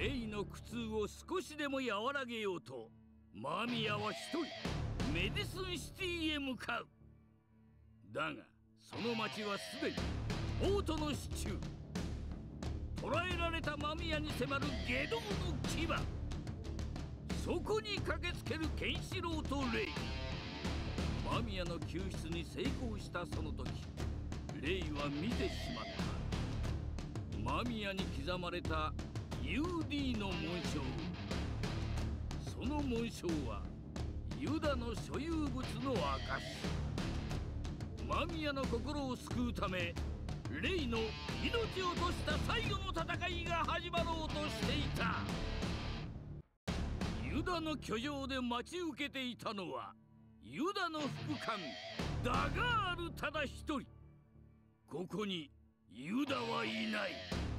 レイの苦痛を少しでも和らげようとマミヤは一人メディスンシティへ向かう。だがその町はすでにオートの支柱。捕らえられたマミヤに迫る下道の牙。そこに駆けつけるケンシロウとレイ。マミヤの救出に成功したその時レイは見てしまった。マミヤに刻まれた UD の紋章。その紋章はユダの所有物の証マミヤの心を救うためレイの命を落とした最後の戦いが始まろうとしていた。ユダの居城で待ち受けていたのはユダの副官ダガールただ一人。ここにユダはいない。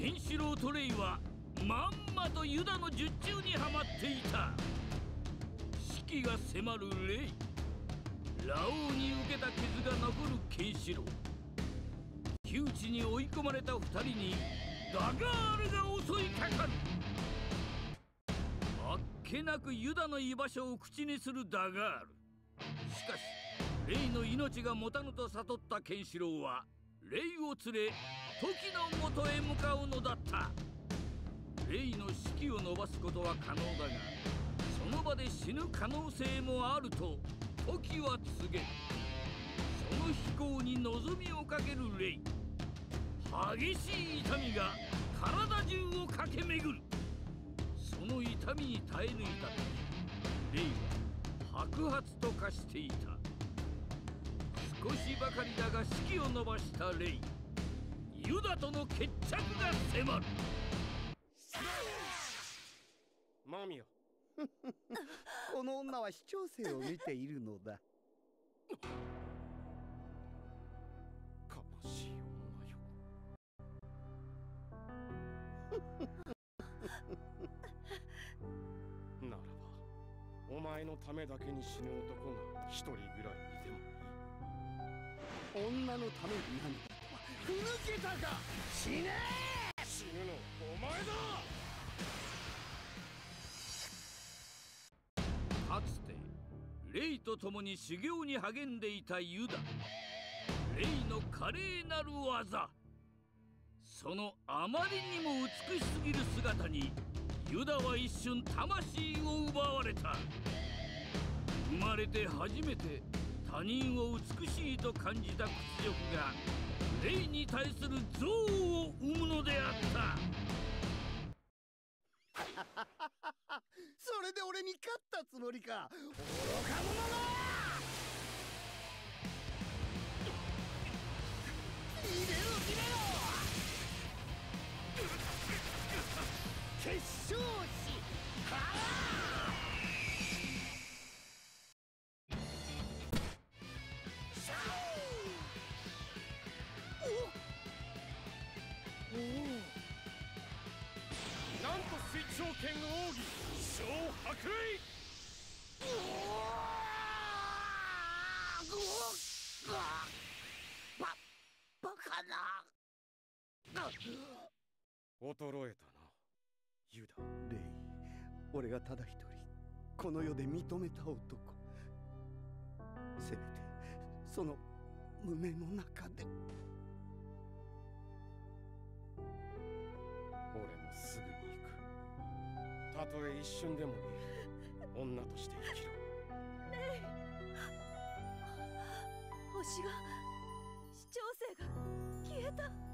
ケンシロウとレイはまんまとユダの術中にはまっていた。死期が迫るレイラオウに受けた傷が残るケンシロウ。窮地に追い込まれた二人にダガールが襲いかかる。あっけなくユダの居場所を口にするダガール。しかしレイの命が持たぬと悟ったケンシロウはレイを連れ時のもとへ向かうのだった。レイの士気を伸ばすことは可能だがその場で死ぬ可能性もあると時は告げる。その飛行に望みをかけるレイ激しい痛みが体中を駆け巡る。その痛みに耐え抜いた時レイは白髪と化していた。少しばかりだが士気を伸ばしたレイユダとの決着が迫る。マミヤ この女は視聴生を見ているのだ。悲しい女よ。ならばお前のためだけに死ぬ男が一人ぐらいいてもいい。女のために何か？ふぬけたか死ね！死ぬのお前だ！かつてレイと共に修行に励んでいたユダ。レイの華麗なる技。そのあまりにも美しすぎる姿にユダは一瞬魂を奪われた。生まれて初めて他人を美しいと感じた屈辱がレイに対する憎悪を生むのであった。それで俺に勝ったつもりか。愚か者だ入れろなんと水長剣奥義小白雷ババカな衰えたなユダレイ俺がただ一人この世で認めた男せめてその胸の中でとえ一瞬でもいい。女として生きろ。レイ星が市長生が消えた。